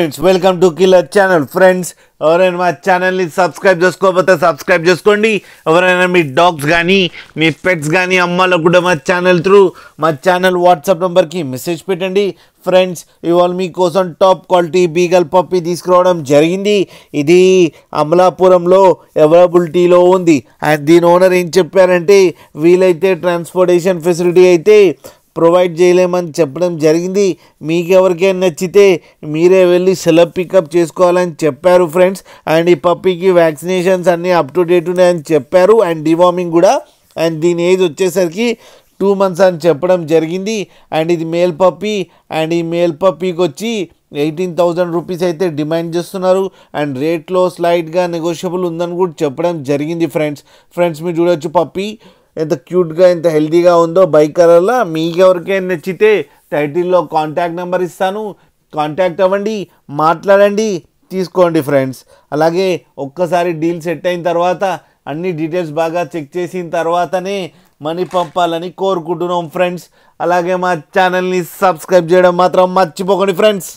Friends welcome to killer channel friends ఎవరైనా మా ఛానల్ని సబ్స్క్రైబ్ చేసుకోకపోతే సబ్స్క్రైబ్ చేసుకోండి. ఎవరైనా మీ డాగ్స్ కానీ మీ పెట్స్ కానీ అమ్మాలకు కూడా మా ఛానల్ త్రూ మా ఛానల్ వాట్సాప్ నెంబర్కి మెసేజ్ పెట్టండి. ఫ్రెండ్స్ ఇవాళ మీకోసం టాప్ క్వాలిటీ బీగల్ పప్పి తీసుకురావడం జరిగింది. ఇది అమలాపురంలో అవైలబిలిటీలో ఉంది. అండ్ దీని ఓనర్ ఏం చెప్పారంటే వీలైతే ట్రాన్స్పోర్టేషన్ ఫెసిలిటీ అయితే ప్రొవైడ్ చేయలేమని చెప్పడం జరిగింది. మీకు ఎవరికైనా నచ్చితే మీరే వెళ్ళి సెలబ్ పికప్ చేసుకోవాలని చెప్పారు ఫ్రెండ్స్. అండ్ ఈ పప్పీకి వ్యాక్సినేషన్స్ అన్నీ అప్ టు డేట్ ఉన్నాయని చెప్పారు. అండ్ డివార్మింగ్ కూడా. అండ్ దీని ఏజ్ వచ్చేసరికి టూ మంత్స్ అని చెప్పడం జరిగింది. అండ్ ఇది మేల్ పప్పీ. అండ్ ఈ మేల్ పప్పీకి వచ్చి ఎయిటీన్ థౌజండ్ రూపీస్ అయితే డిమాండ్ చేస్తున్నారు. అండ్ రేట్లో స్లైడ్గా నెగోషియబుల్ ఉందని కూడా చెప్పడం జరిగింది ఫ్రెండ్స్. ఫ్రెండ్స్ మీరు చూడొచ్చు పప్పీ. ఎంత క్యూట్గా ఎంత హెల్తీగా ఉందో బైక్ కలర్లో మీకు నచ్చితే టైటిల్లో కాంటాక్ట్ నెంబర్ ఇస్తాను. కాంటాక్ట్ అవ్వండి మాట్లాడండి తీసుకోండి ఫ్రెండ్స్ అలాగే ఒక్కసారి డీల్ సెట్ అయిన తర్వాత అన్ని డీటెయిల్స్ బాగా చెక్ చేసిన తర్వాతనే మనీ పంపాలని కోరుకుంటున్నాం ఫ్రెండ్స్ అలాగే మా ఛానల్ని సబ్స్క్రైబ్ చేయడం మాత్రం మర్చిపోకండి ఫ్రెండ్స్